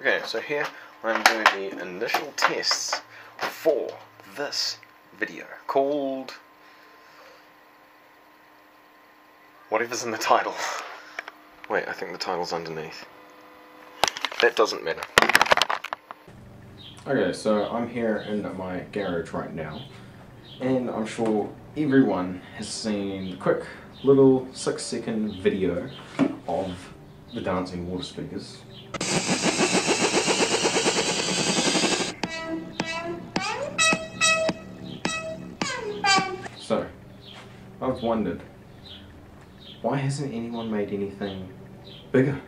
Okay, so here I'm doing the initial tests for this video called whatever's in the title. Wait, I think the title's underneath. That doesn't matter. Okay, so I'm here in my garage right now, and I'm sure everyone has seen the quick little six second video of the dancing water speakers. Wondered, why hasn't anyone made anything bigger?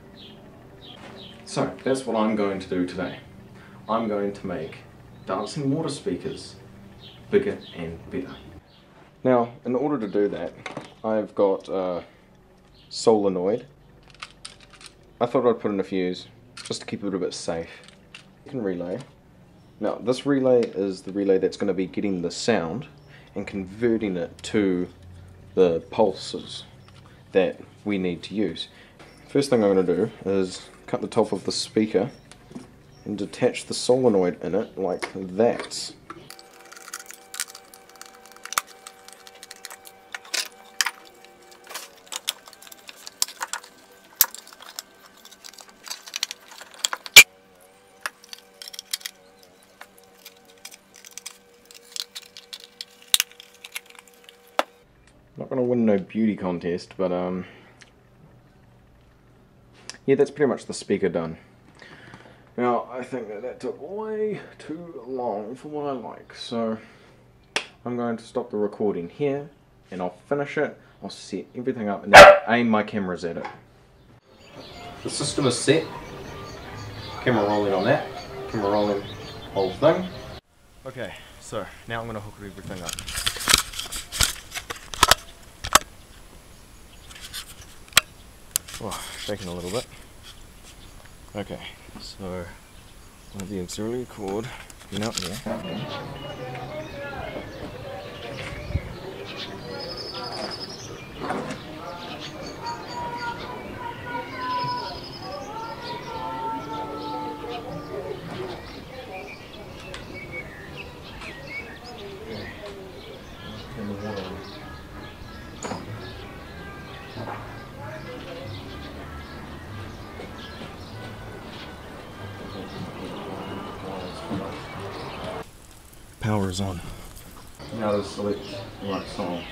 So, that's what I'm going to do today. I'm going to make dancing water speakers bigger and better. Now, in order to do that, I've got a solenoid. I thought I'd put in a fuse, just to keep it a bit safe. You can relay. Now, this relay is the relay that's going to be getting the sound and converting it to the pulses that we need to use. First thing I'm going to do is cut the top of the speaker and detach the solenoid in it like that. Not going to win no beauty contest, but um, yeah, that's pretty much the speaker done. Now, I think that that took way too long for what I like, so I'm going to stop the recording here, and I'll finish it, I'll set everything up, and then aim my cameras at it. The system is set, camera rolling on that, camera rolling whole thing. Okay, so now I'm going to hook everything up. Oh, shaking a little bit. Okay, so the auxiliary cord been out here. Power is on. Now to select the right song.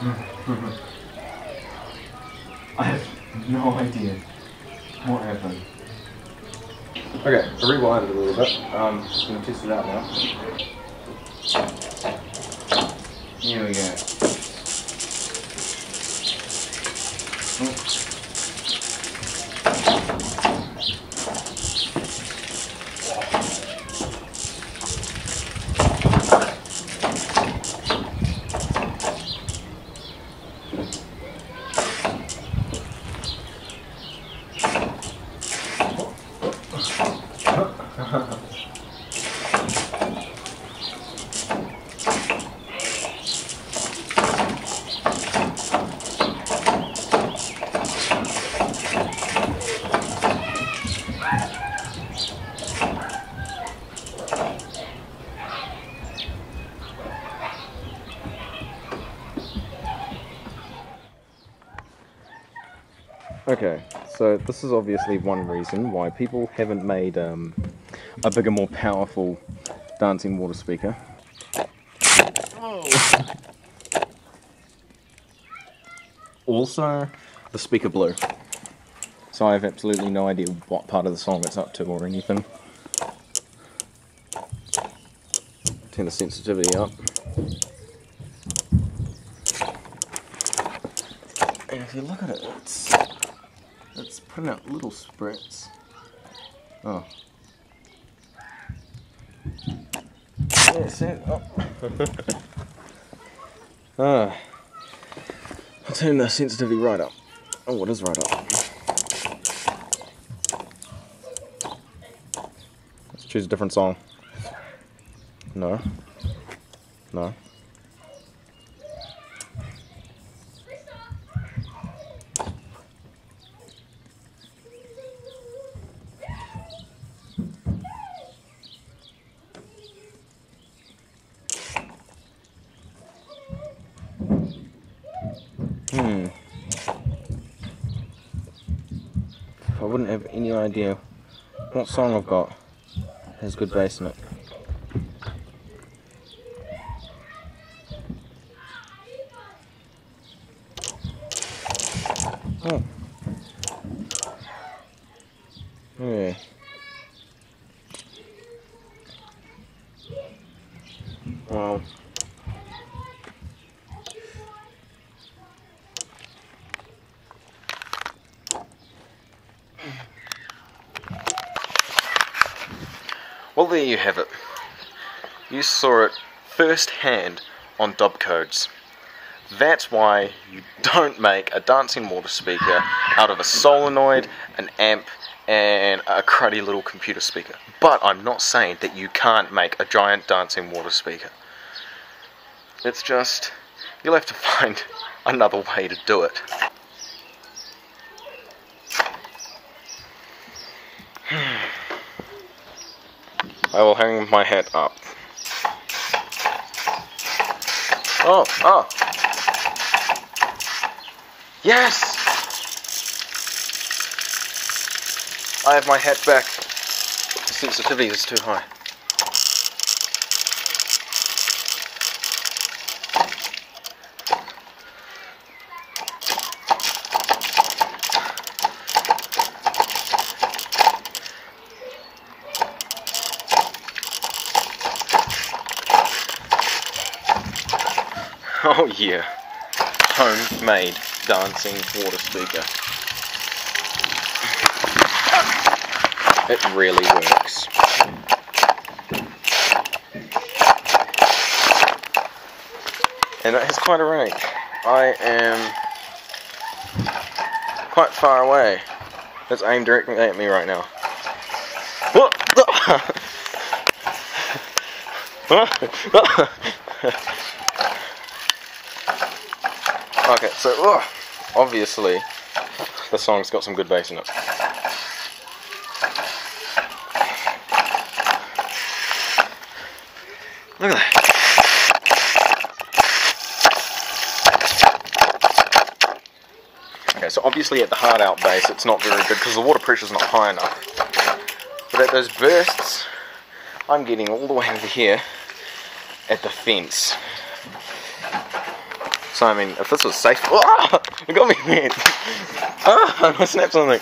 I have no idea what happened. Okay, I rewired it a little bit. Um, just gonna test it out now. Here we go. Oh. Okay, so this is obviously one reason why people haven't made um, a bigger, more powerful dancing water speaker. Oh. Also, the speaker blew. So I have absolutely no idea what part of the song it's up to or anything. Turn the sensitivity up. And if you look at it, it's it's putting out little spritz. Oh. It? Oh. ah. I'll turn the sensitivity right up. Oh, it is right up. Choose a different song. No. No. Hmm. I wouldn't have any idea what song I've got has good it. Oh. Yeah. Well. There you have it. You saw it firsthand on Dubcodes. That's why you don't make a dancing water speaker out of a solenoid, an amp, and a cruddy little computer speaker. But I'm not saying that you can't make a giant dancing water speaker. It's just, you'll have to find another way to do it. I will hang my head up. Oh, oh. Yes! I have my head back. The sensitivity is too high. Oh yeah, homemade dancing water speaker. It really works. And it has quite a range. I am quite far away. It's aimed directly at me right now. Okay, so ugh, obviously the song's got some good bass in it. Look at that. Okay, so obviously at the hard out bass it's not very good because the water pressure's not high enough. But at those bursts, I'm getting all the way over here at the fence. So I mean, if this was safe, oh, it got me man. Ah, I snapped something.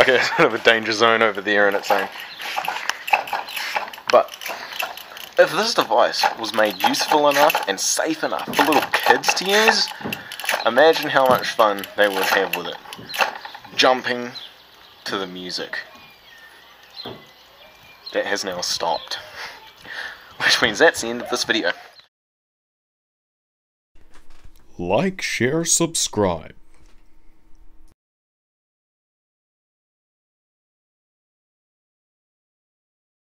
Okay, it's kind of a danger zone over there in its own. But if this device was made useful enough and safe enough for little kids to use, imagine how much fun they would have with it. Jumping to the music. That has now stopped. Which means that's the end of this video. Like, share, subscribe.